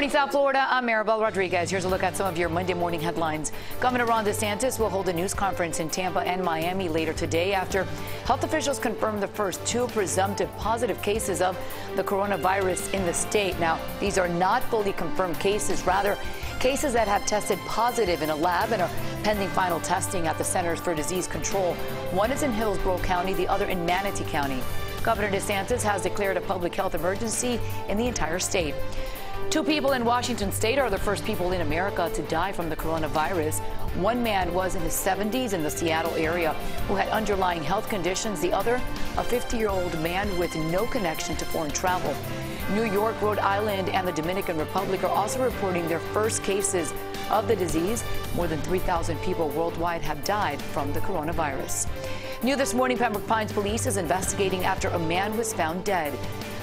morning, South Florida. I'm Maribel Rodriguez. Here's a look at some of your Monday morning headlines. Governor Ron DeSantis will hold a news conference in Tampa and Miami later today after health officials confirmed the first two presumptive positive cases of the coronavirus in the state. Now, these are not fully confirmed cases, rather, cases that have tested positive in a lab and are pending final testing at the Centers for Disease Control. One is in Hillsborough County, the other in Manatee County. Governor DeSantis has declared a public health emergency in the entire state. Two people in Washington state are the first people in America to die from the coronavirus. One man was in his 70s in the Seattle area who had underlying health conditions. The other, a 50 year old man with no connection to foreign travel. New York, Rhode Island, and the Dominican Republic are also reporting their first cases of the disease. More than 3,000 people worldwide have died from the coronavirus. New this morning, Pembroke Pines police is investigating after a man was found dead.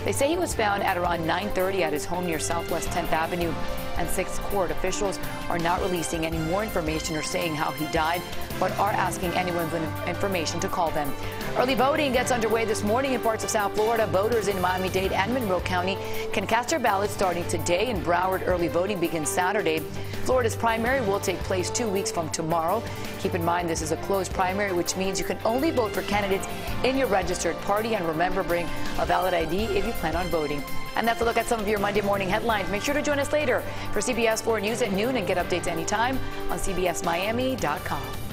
They say he was found at around 9:30 at his home near Southwest 10th Avenue and 6th Court. Officials are not releasing any more information or saying how he died, but are asking anyone with information to call them. Early voting gets underway this morning in parts of South Florida. Voters in Miami-Dade and Monroe County can cast their ballots starting today. In Broward, early voting begins Saturday. Florida's primary will take place two weeks from tomorrow. Keep in mind this is a closed primary, which means you can only vote for candidates in your registered party. And remember, bring a valid ID if you plan on voting. And that's a look at some of your Monday morning headlines. Make sure to join us later for CBS 4 News at noon and get updates anytime on CBSMiami.com.